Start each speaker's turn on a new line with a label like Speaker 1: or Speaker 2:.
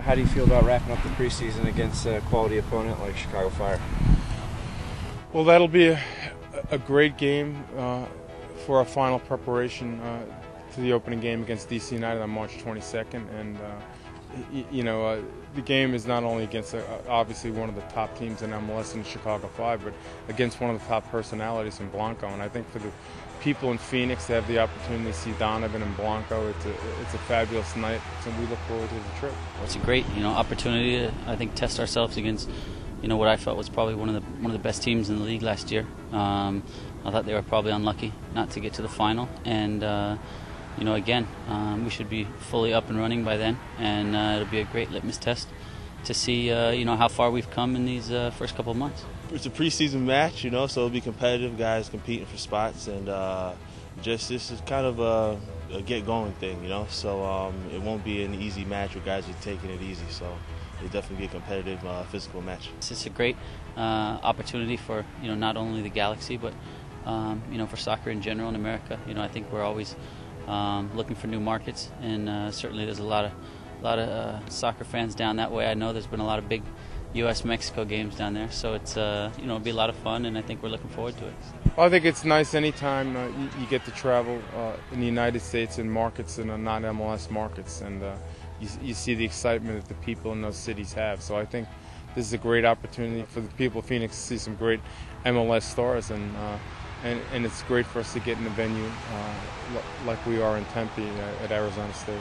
Speaker 1: How do you feel about wrapping up the preseason against a quality opponent like Chicago Fire?
Speaker 2: Well, that'll be a, a great game uh, for our final preparation uh, to the opening game against DC United on March 22nd. And, uh, you know, uh, the game is not only against uh, obviously one of the top teams in MLS in Chicago Fire, but against one of the top personalities in Blanco. And I think for the people in Phoenix to have the opportunity to see Donovan and Blanco, it's a, it's a fabulous night. So we look forward to the trip.
Speaker 3: It's a great, you know, opportunity to I think test ourselves against, you know, what I felt was probably one of the one of the best teams in the league last year. Um, I thought they were probably unlucky not to get to the final, and uh, you know, again, um, we should be fully up and running by then, and uh, it'll be a great litmus test to see, uh, you know, how far we've come in these uh, first couple of months.
Speaker 4: It's a preseason match, you know, so it'll be competitive. Guys competing for spots, and uh, just this is kind of a, a get going thing, you know. So um, it won't be an easy match where guys are taking it easy. So it'll definitely be a competitive, uh, physical match.
Speaker 3: It's a great uh, opportunity for you know not only the Galaxy but um, you know for soccer in general in America. You know I think we're always um, looking for new markets, and uh, certainly there's a lot of a lot of uh, soccer fans down that way. I know there's been a lot of big U.S. Mexico games down there, so it's uh, you know it'll be a lot of fun, and I think we're looking forward to it.
Speaker 2: I think it's nice anytime uh, you, you get to travel uh, in the United States in markets and non MLS markets, and uh, you, you see the excitement that the people in those cities have. So I think this is a great opportunity for the people of Phoenix to see some great MLS stars, and uh, and, and it's great for us to get in a venue uh, like we are in Tempe uh, at Arizona State.